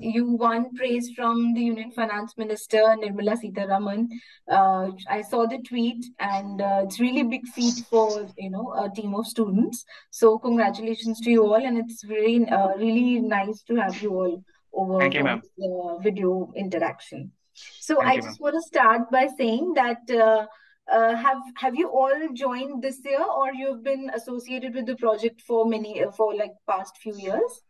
you won praise from the Union Finance Minister Nirmala Sitharaman. Uh, I saw the tweet, and uh, it's really big feat for you know a team of students. So congratulations to you all, and it's really uh, really nice to have you all over Thank you, this video interaction. So Thank I you, just want to start by saying that uh, uh, have have you all joined this year, or you've been associated with the project for many for like past few years?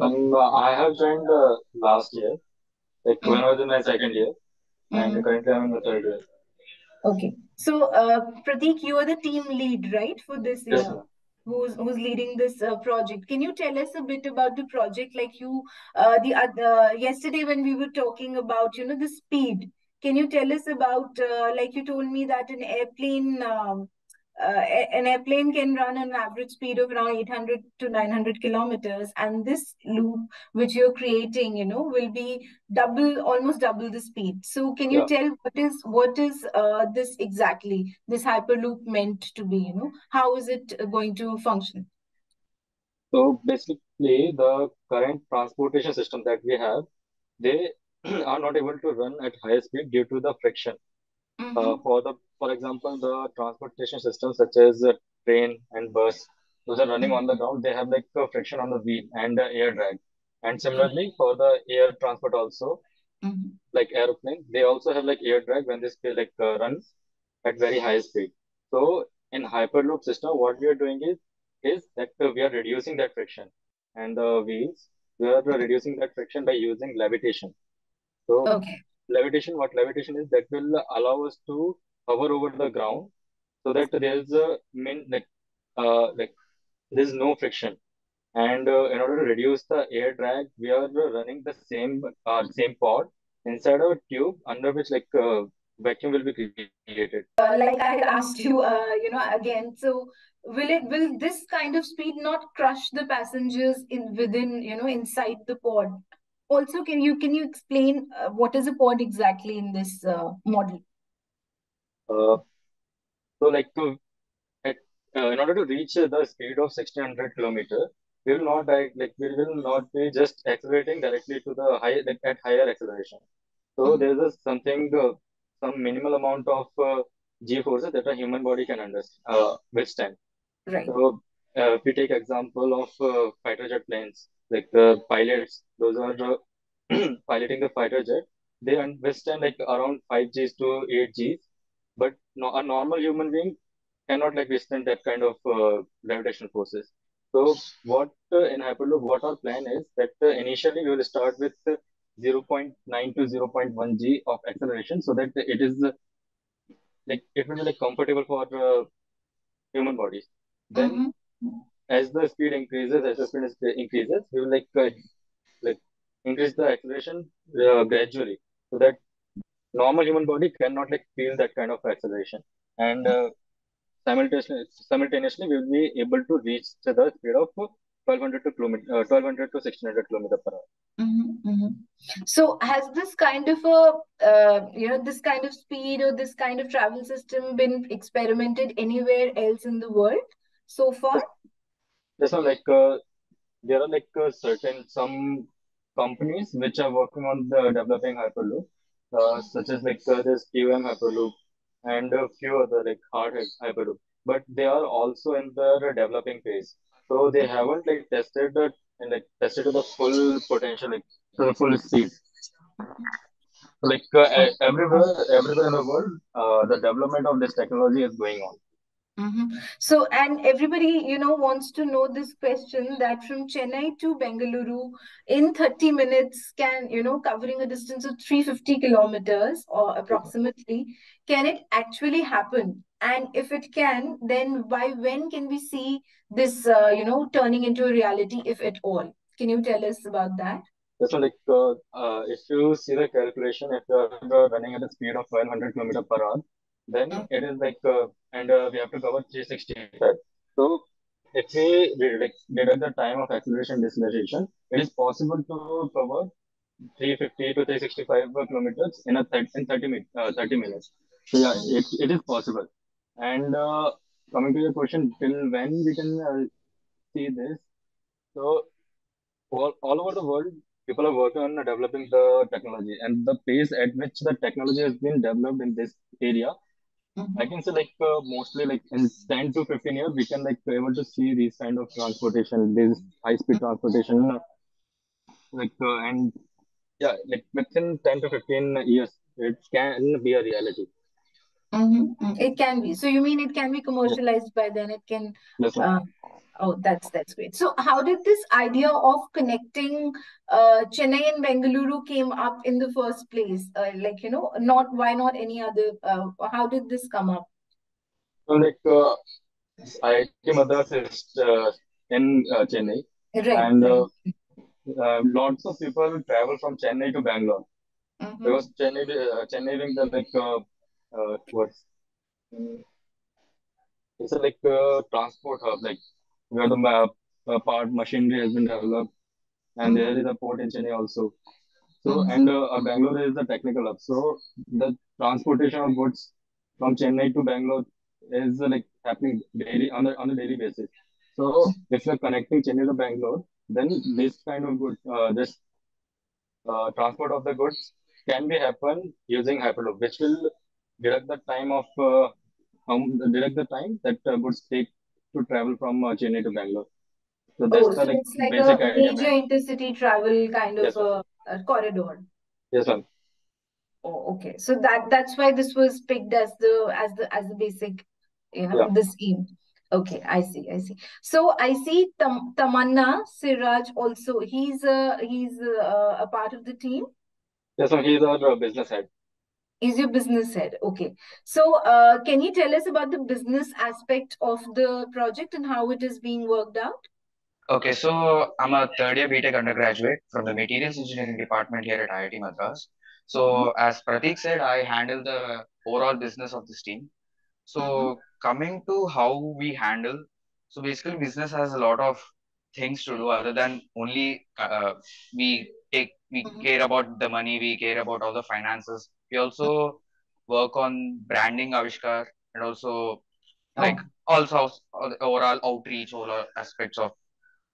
Um, I have joined uh, last year, like when I was in my second year, and mhm. currently I'm in the third year. Okay. So, uh, Prateek, you are the team lead, right, for this Yes, year? ma'am. Who's who's leading this uh, project? Can you tell us a bit about the project? Like you, uh, the other yesterday when we were talking about, you know, the speed. Can you tell us about, uh, like you told me that an airplane, um, uh, an airplane can run an average speed of around 800 to 900 kilometers, and this loop which you're creating, you know, will be double, almost double the speed. So can you Yeah. tell what is what is uh, this exactly, this Hyperloop meant to be, you know? How is it uh, going to function? So basically, the current transportation system that we have, they are not able to run at higher speed due to the friction. Uh, Mm-hmm. for the, for example, the transportation systems such as uh, train and bus, those are running on the ground. They have like uh, friction on the wheel and uh, air drag. And similarly, for the air transport also, Mm-hmm. like aeroplane, they also have like air drag when they like uh, runs at very high speed. So in Hyperloop system, what we are doing is is that uh, we are reducing that friction and the wheels. We are reducing that friction by using levitation. So Okay. levitation, what levitation is, that will allow us to hover over the ground so that there is a min like uh like there is no friction. And uh, in order to reduce the air drag, we are running the same uh, same pod inside a tube under which like uh, vacuum will be created. Uh, like I asked you, uh, you know, again, so will it will this kind of speed not crush the passengers in within, you know, inside the pod? Also, can you can you explain uh, what is a pod exactly in this uh, model? Uh, so like to at, uh, in order to reach uh, the speed of 1600 kilometer, we will not like, like we will not be just accelerating directly to the high like at higher acceleration. So Mm, there is a something uh, some minimal amount of uh, G forces that a human body can understand uh, withstand. right. So uh, if we take example of uh, fighter jet planes, like the pilots, those are piloting the fighter jet, they un- withstand like around 5 Gs to 8 Gs, but no, a normal human being cannot like withstand that kind of uh, gravitational forces. So what uh, in Hyperloop, what our plan is that uh, initially we will start with uh, 0.9 to 0.1 G of acceleration so that it is uh, like it will be like comfortable for uh, human bodies. Then Mm-hmm. as the speed increases, as the speed is- increases, we will like uh, like increase the acceleration uh, gradually so that normal human body cannot like feel that kind of acceleration. And uh, simultaneously, simultaneously, we will be able to reach to the speed of 1200 to kilometer, uh, 1200 to 1600 kilometer per hour. Mm-hmm. Mm-hmm. So has this kind of a uh, you know this kind of speed or this kind of travel system been experimented anywhere else in the world so far? Just like uh, there are like uh, certain some companies which are working on the developing Hyperloop, uh, such as like uh, QM Hyperloop and a few other like Hardt Hyperloop, but they are also in the developing phase. So they haven't like tested the and like tested to the full potential, like the full speed. Like uh, everywhere, everywhere in the world, uh, the development of this technology is going on. Mm-hmm. So, and everybody, you know, wants to know this question that from Chennai to Bengaluru in 30 minutes can, you know, covering a distance of 350 kilometers or approximately, can it actually happen? And if it can, then by when can we see this, uh, you know, turning into a reality, if at all? Can you tell us about that? So like uh, uh, if you see the calculation, if you are running at a speed of 1200 kilometer per hour, then it is like uh, and uh, we have to cover 365. So if we re- like deduct the time of acceleration deceleration, it is possible to cover 350 to 365 kilometers in a 30, in 30, min- uh, 30 minutes. So yeah, it, it is possible. And uh, coming to your question, till when we can uh, see this? So all, all over the world, people are working on developing the technology and the pace at which the technology has been developed in this area Mhm. I can say like uh, mostly like in 10 to 15 years, we can like be able to see these kind of transportation, this high speed transportation, like uh, and yeah, like within 10 to 15 years, it can be a reality. Mhm, mm. It can be. So you mean it can be commercialized by then? It can. yes. Uh, oh, that's that's great. So how did this idea of connecting uh, Chennai and Bengaluru came up in the first place? Uh, like you know, not why not any other? Uh, how did this come up? Like uh, IIT Madras is uh, in uh, Chennai, Right, and uh, uh, lots of people travel from Chennai to Bangalore Mm-hmm. because Chennai, uh, Chennai being the like uh, uh, mm, it's a like uh, transport hub, like where the uh, part machinery has been developed, and Mm-hmm. there is a port in Chennai also. So Mm-hmm. and uh, uh, Bangalore is the technical hub. So the transportation of goods from Chennai to Bangalore is uh, like happening daily on a on a daily basis. So if you're connecting Chennai to Bangalore, then this kind of good uh, this uh, transport of the goods can be happen using Hyperloop, which will direct the time of uh, um, direct the time that uh, goods take to travel from uh, Chennai to Bangalore. So that's Oh, the so like it's like basic a idea major intercity travel kind of Yes, a, a corridor. Yes, ma'am. Oh, okay. So that that's why this was picked as the as the as the basic, you Yeah. know, the scheme. Okay, I see, I see. So I see Tam Tamanna Siraj also. He's a he's a, a part of the team. Yes, ma'am. He's our uh, business head. He's your business head. Okay. So uh, can you tell us about the business aspect of the project and how it is being worked out? Okay, so I'm a third year BTech undergraduate from the Materials Engineering Department here at IIT Madras. So, as Pratik said, I handle the overall business of this team. So, coming to how we handle, so basically, business has a lot of things to do other than only uh, we take we Mhm. care about the money, we care about all the finances. We also work on branding Avishkar and also like Oh. also overall outreach, all aspects of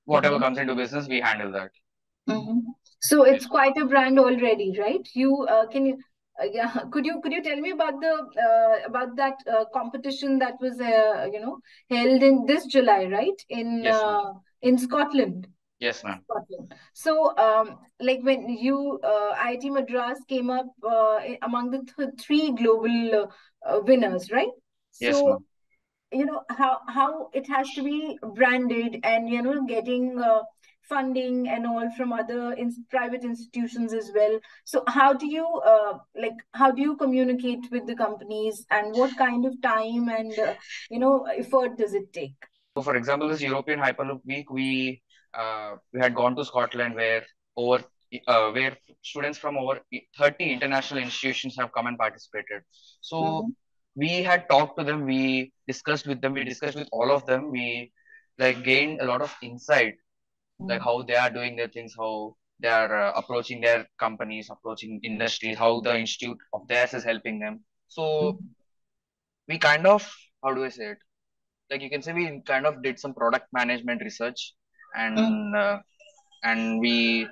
whatever Mhm. comes into business, we handle that. Mhm. So it's quite a brand already, right? You uh, can you uh, yeah could you could you tell me about the uh, about that uh, competition that was uh, you know held in this July, right? In Yes, uh, in Scotland. Yes, ma'am. So, um, like when you uh, IIT Madras came up uh, among the th three global uh, uh, winners, right? Yes, So, ma'am. you know how how it has to be branded and you know getting uh, funding and all from other in private institutions as well. So, how do you uh, like how do you communicate with the companies and what kind of time and uh, you know effort does it take? So, for example, this European Hyperloop Week, we uh, we had gone to Scotland where over uh, where students from over 30 international institutions have come and participated. So Mhm. we had talked to them, we discussed with them, we discussed with all of them. We like gained a lot of insight, like Mhm. how they are doing their things, how they are uh, approaching their companies, approaching industries, how the institute of theirs is helping them. So Mhm. we kind of, how do I say it? Like you can say we kind of did some product management research. And uh, and we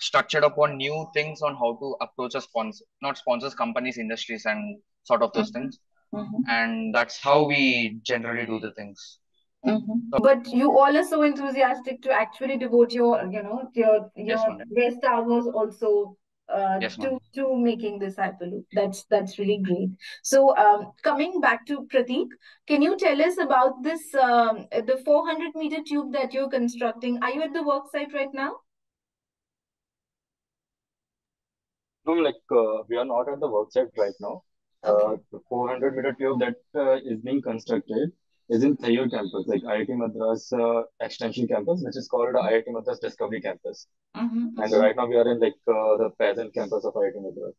structured upon new things on how to approach a sponsor, not sponsors, companies, industries, and sort of those Mhm. things. Mhm. And that's how we generally do the things. Mhm. But you all are so enthusiastic to actually devote your, you know, your Yes, your ma'am. rest hours also uh, Yes, to to making this Hyperloop. That's that's really great. So um, coming back to Pratik, can you tell us about this um, the 400 meter tube that you're constructing? Are you at the work site right now? No, like uh, we are not at the work site right now. Okay. Uh, the 400 meter tube that uh, is being constructed is in Thayyur campus, like IIT Madras uh, extension campus, which is called IIT Madras Discovery Campus. Mm-hmm, And mm-hmm. right now we are in like uh, the present campus of IIT Madras.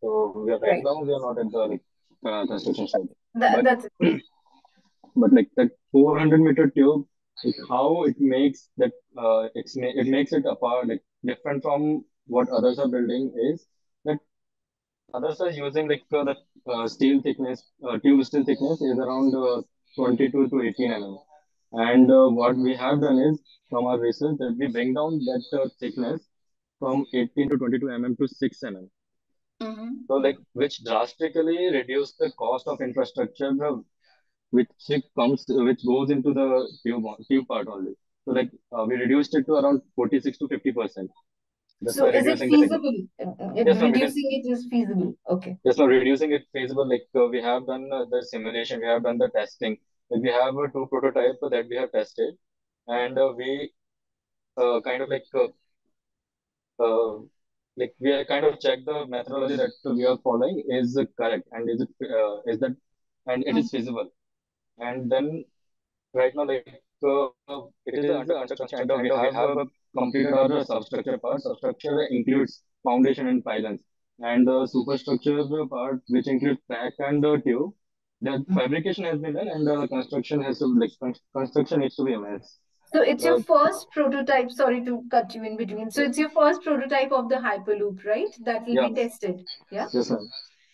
So we are right Right. now we are not in the like uh, construction site, That, but that's it. but like that 400 meter tube, like how it makes that uh, it's it makes it apart like different from what others are building is that others are using like uh, the uh, steel thickness uh, tube steel thickness is around uh, 22 to 18 mm and uh, what we have done is from our research that we bring down that uh, thickness from 18 to 22 mm to 6 mm. Mm-hmm. So like which drastically reduce the cost of infrastructure, which comes which goes into the tube tube part only. So like uh, we reduced it to around 46 to 50 percent. That's So is it feasible? Yes, ma'am, it is Reducing it is feasible. Okay. yes, no, reducing it feasible. Like uh, we have done uh, the simulation, we have done the testing. Like we have uh, two prototype that we have tested, and uh, we uh, kind of like uh, uh, like we are kind of check the methodology that we are following is correct and is it uh, is that and it is feasible. And then right now like uh, it is under construction and we have completed our substructure part. Substructure includes foundation and pylons, and the superstructure part which includes track and the tube. The fabrication has been done and the construction has to like con- construction needs to be immense. So it's your Uh, first prototype. Sorry to cut you in between. So it's your first prototype of the Hyperloop, right? That will yeah, be tested. Yeah. yes, ma'am.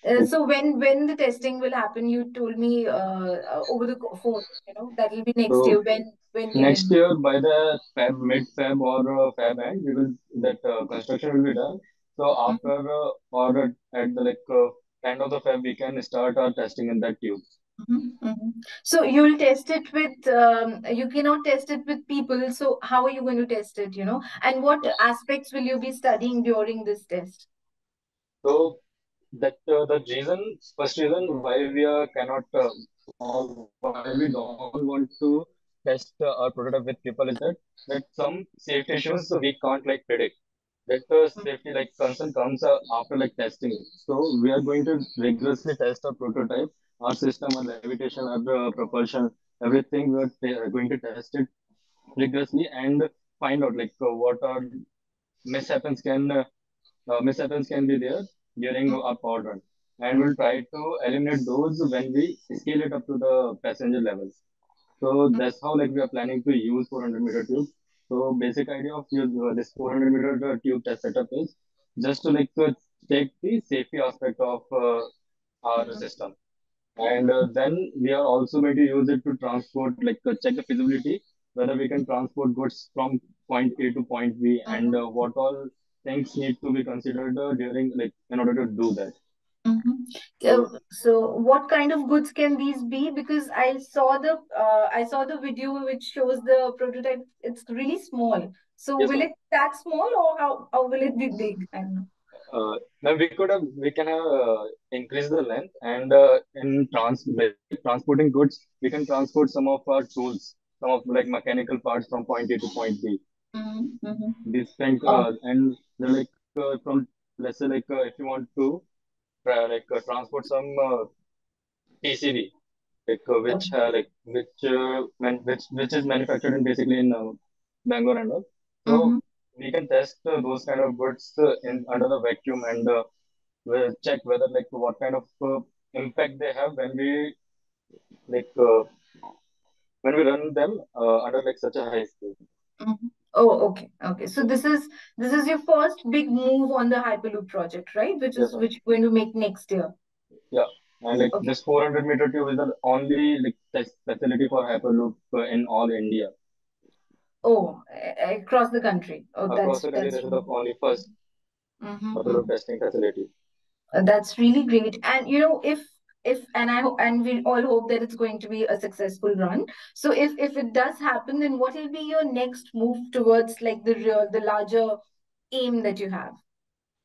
Uh, so when when the testing will happen, you told me uh, uh, over the phone. You know that will be next so year. When when next year by the Feb, mid Feb or uh, Feb end, we will that uh, construction will be done. So Mhm. after uh, or at at the like uh, end of the Feb, we can start our testing in that tube. Mhm, mhm. So you'll test it with um, you cannot test it with people. So how are you going to test it, you know? And what aspects will you be studying during this test? So that uh, the reason, first reason why we uh, cannot uh, why we don't want to test uh, our prototype with people is that that some safety issues we can't like predict. That uh, safety like concern comes uh, after like testing. So we are going to rigorously test our prototype, our system, our levitation, our uh, propulsion, everything. We are going to test it rigorously and find out like uh, what are mishaps can uh, uh, mishaps can be there during our power run, and we'll try to eliminate those when we scale it up to the passenger levels. So that's how like we are planning to use 400 meter tube. So basic idea of use, uh, this 400 meter uh, tube test setup is just to like to take the safety aspect of uh, our mhm, system. And uh, then we are also going to use it to transport, like uh, check the feasibility, whether we can transport goods from point A to point B, and mhm, uh, what all things need to be considered uh, during, like, in order to do that. mhm. So, so what kind of goods can these be? Because I saw the uh, I saw the video which shows the prototype. It's really small. So yes, will ma'am. it that small or how or will it be big? I don't know. Uh, now we could have, we can have uh, increase the length, and uh, in trans transporting goods, we can transport some of our tools, some of like mechanical parts from point A to point B. Mhm, mhm. This Oh. uh, and like uh, from let's say like uh, if you want to uh, like uh, transport some uh, PCB, like uh, which uh, like which uh, man, which which is manufactured in basically in uh, Bangalore and all. So Mhm, we can test uh, those kind of goods uh, in under the vacuum and uh, we'll check whether like what kind of uh, impact they have when we like uh, when we run them uh, under like such a high speed. mhm. Oh, okay. Okay. So this is this is your first big move on the Hyperloop project, right? Which is ma'am. which you're going to make next year. Yeah. And like Okay. this 400 meter tube is the only like test facility for Hyperloop in all India. Oh, across the country. Oh, Across that's the country, that's the only first mm-hmm, Hyperloop testing facility. That's really great. And you know, if if and I and we all hope that it's going to be a successful run. So if if it does happen, then what will be your next move towards like the real the larger aim that you have?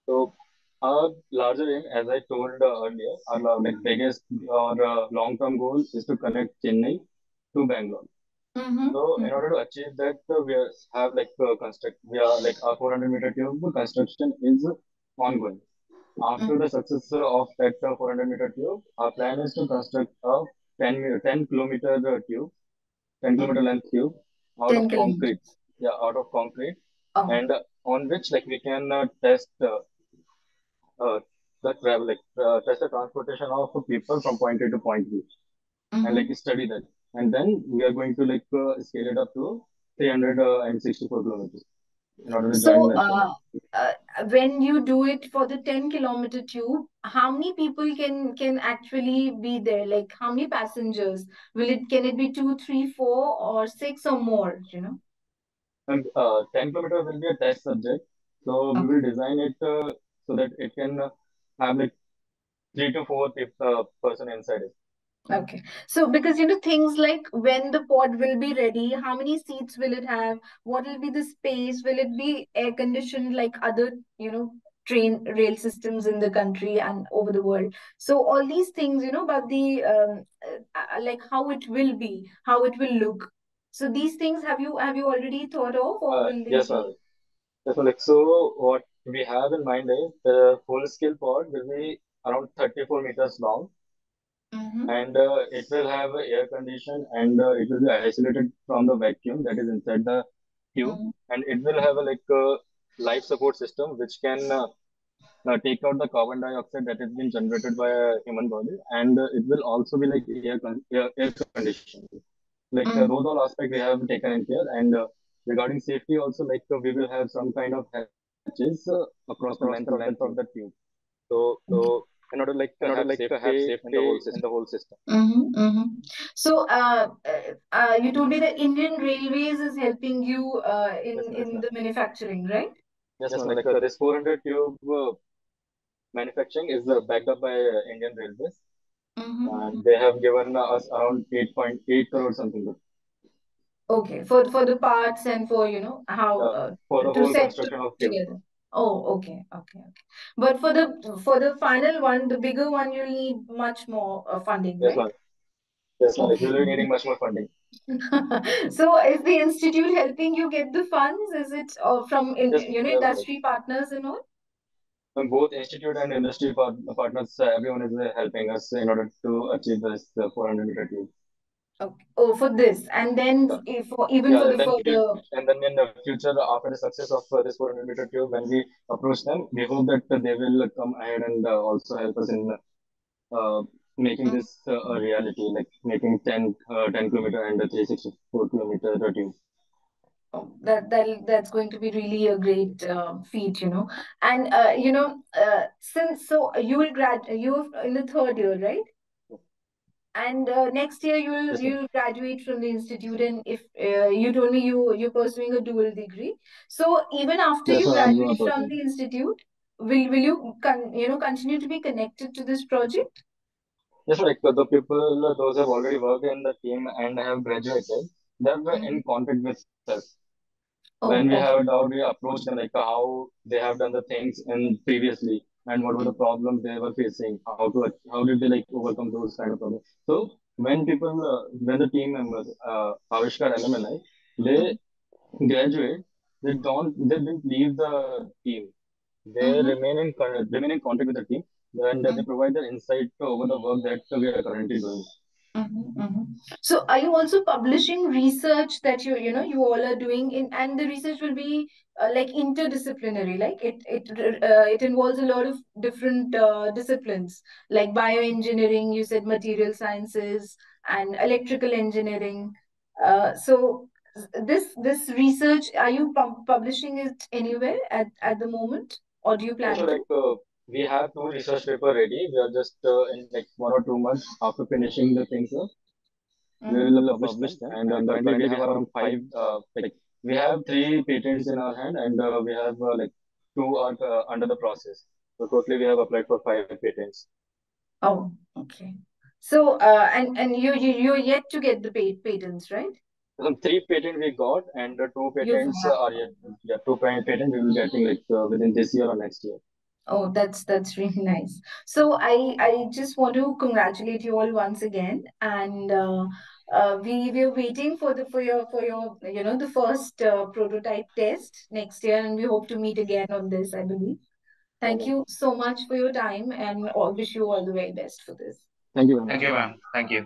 So our larger aim, as I told uh, earlier, our uh, like biggest or uh, long-term goal is to connect Chennai to Bangalore. Mm-hmm. So in mm-hmm, order to achieve that, uh, we are, have like uh, construct. We are like our 400 meter tube construction is ongoing. After the success of that uh, 400 meter tube, our plan is to construct a 10 me- 10 kilometer uh, tube, 10 kilometer length tube out of concrete. Yeah, out of concrete, Oh. and uh, on which like we can uh, test uh, uh, the travel, like uh, test the transportation of people from point A to point B, and Mm-hmm. like study that. And then we are going to like uh, scale it up to 364 kilometers in order to join So, uh, uh, when you do it for the 10 kilometer tube, how many people can can actually be there? Like how many passengers? Will it can it be two, three, four, or six or more, you know? And uh, 10 kilometer will be a test subject. So we will design it uh, so that it can uh, have like three to four pe- uh, person inside it. Okay. So because you know things like when the pod will be ready, how many seats will it have? What will be the space? Will it be air conditioned like other, you know, train rail systems in the country and over the world? So all these things, you know, about the um, uh, uh, like how it will be, how it will look. So these things have you have you already thought of, or Uh, yes, ma'am. Yes, ma'am. Like, so what we have in mind is the full scale pod will be around 34 meters long Mm-hmm. and uh, it will have air condition and uh, it will be isolated from the vacuum that is inside the tube Mm-hmm. and it will have a like a life support system which can uh, uh, take out the carbon dioxide that has been generated by a human body and uh, it will also be like air, con- air, air conditioned like uh, Mm-hmm. those all aspects we have taken in care and uh, regarding safety also like uh, we will have some kind of hatches uh, across the length, length of the tube so Okay. In order like in to order have like to safety have safety in the whole system the whole system. Mm-hmm, mm-hmm. So, uh, uh, uh, you told me that Indian Railways is helping you uh, in yes in ma'am the manufacturing, right? yes Yes, ma'am ma'am. like Like uh, this 400 tube uh, manufacturing is uh, backed up by uh, Indian Railways Mm-hmm. and they have given us around 8.8 crore something Okay, for for the parts and for you know how uh, uh, for the to whole set construction of tube together. Oh, okay, okay, okay. But for the for the final one, the bigger one, you'll need much more uh, funding, yes right? ma'am yes ma'am Okay. be needing much more funding So is the institute helping you get the funds? Is it uh, from in yes you know yes industry partners and all? And both institute and industry part- partners, uh, everyone is uh, helping us in order to achieve this uh, 400 meter tube. Okay. Oh, for this, and then if for even yeah. for the And then, and then in the future, after the success of uh, this 400 meter tube, when we approach them, we hope that uh, they will come ahead and uh, also help us in uh, making Mm, this uh, a reality, like making 10, uh, 10 kilometer and a 364 kilometer tube. Oh, that that that's going to be really a great uh, feat, you know. And uh, you know, uh, since so you will grad you're in the third year, right? And uh, next year you'll you'll graduate from the institute, and if uh, you told me you you're pursuing a dual degree, so even after Yes, you graduate from the institute, will will you con you know continue to be connected to this project? Yes, like the people, those have already worked in the team and have graduated, they're uh, Mm. in contact with us. Oh, when we have a doubt, we approach them like how they have done the things in previously and what were the problems they were facing, how to how did they like overcome those kind of problems. So when people, uh, when the team members, uh, Avishkar alumni, they graduate, they don't, they didn't leave the team. They Mm-hmm. remain in remain in contact with the team and they Mm. provide their insight over the work that we are currently doing. Mm-hmm, mm-hmm. So are you also publishing research that you you know you all are doing in and the research will be uh, like interdisciplinary like it it uh, it involves a lot of different uh, disciplines like bioengineering you said material sciences and electrical engineering uh, so this this research are you pub publishing it anywhere at at the moment or do you Yeah, so plan like to? uh, we have two research paper ready. We are just uh, in like one or two months after finishing the things up, we Mm-hmm. will will publish publish them. them. And uh, And uh, currently we have have around around five. five. Uh, Uh, like we have three patents in our hand, and uh, we have uh, like two are uh, under the process. So totally we have applied for five patents. Oh, okay. So, uh, and and you you you're yet to get the pa- patents, right? Some three patent we got, and the two You've patents uh, are yet. Yeah, two patent patent we will getting like uh, within this year or next year. Oh, that's that's really nice. So I I just want to congratulate you all once again, and uh, uh, we we're waiting for the for your for your you know the first uh, prototype test next year, and we hope to meet again on this, I believe. Thank you so much for your time, and I wish you all the very best for this. Thank you very Thank you, ma'am. Thank you.